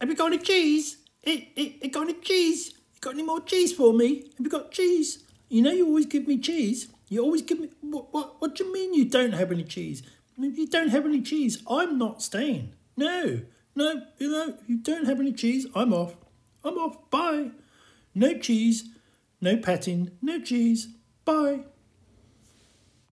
Have you got any cheese? It it it got any cheese? You got any more cheese for me? Have you got cheese? You know you always give me cheese. You always give me. What, what, what do you mean you don't have any cheese? If you don't have any cheese, I'm not staying. No, no, you know, you don't have any cheese, I'm off. I'm off. Bye. No cheese, no patting, no cheese. Bye.